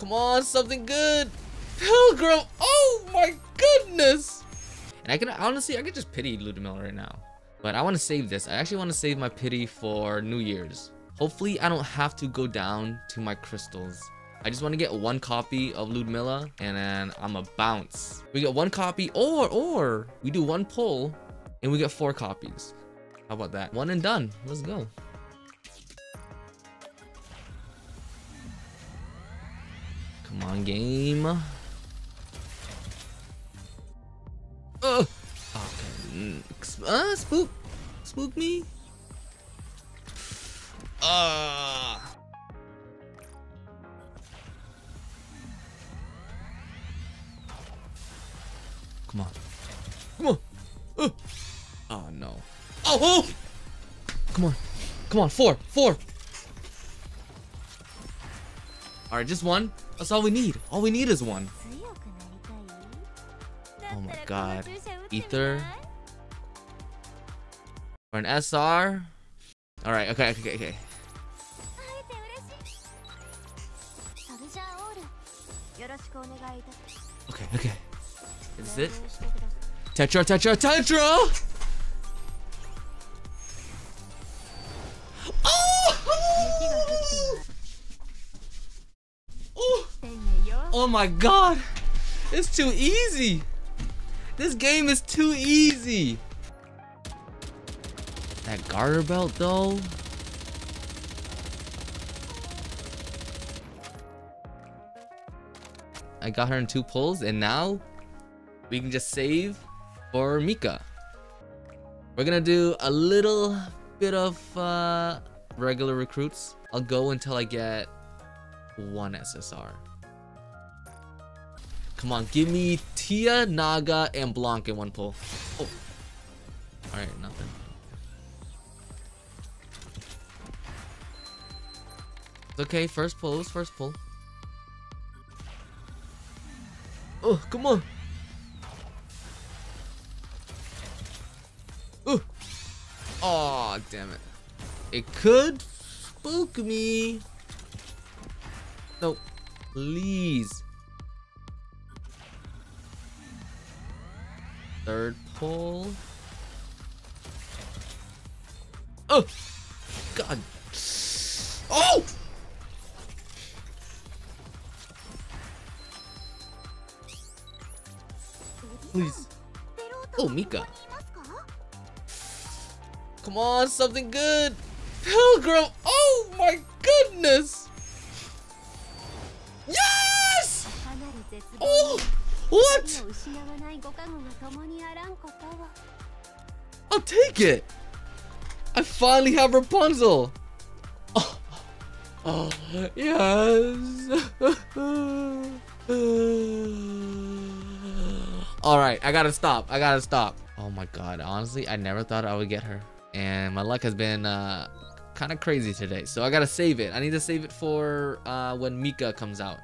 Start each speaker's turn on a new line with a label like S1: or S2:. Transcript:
S1: Come on, something good. Pilgrim. Oh my goodness. And I can honestly, I could just pity Ludmilla right now. But I want to save this. I actually want to save my pity for New Year's. Hopefully, I don't have to go down to my crystals. I just want to get one copy of Ludmilla and then I'm a bounce. We get one copy or, or we do one pull and we get four copies. How about that? One and done. Let's go. Come on, game. Uh, okay. Uh, spook. Spook me. Uh. Come on. Come on. Uh. Oh, no. Oh, oh! Come on. Come on. Four. Four. Alright, just one. That's all we need. All we need is one. Oh my god. Ether. For an SR. Alright, okay, okay, okay. Okay, okay. Is this it? Tetra, Tetra, Tetra! Oh my god! It's too easy! This game is too easy! That garter belt though? I got her in two pulls and now we can just save for Mika. We're gonna do a little bit of uh, regular recruits. I'll go until I get one SSR. Come on, give me Tia, Naga, and Blanc in one pull. Oh. Alright, nothing. It's okay, first pull, it was first pull. Oh, come on. Oh. Oh, damn it. It could spook me. No, please. Third pull. Oh! God. Oh! Please. Oh, Mika. Come on, something good. Pilgrim. Oh my goodness. Yes! Oh, what? I'll take it. I finally have Rapunzel. Oh, oh yes. All right, I gotta stop. I gotta stop. Oh my god, honestly, I never thought I would get her. And my luck has been uh, kind of crazy today. So I gotta save it. I need to save it for uh, when Mika comes out.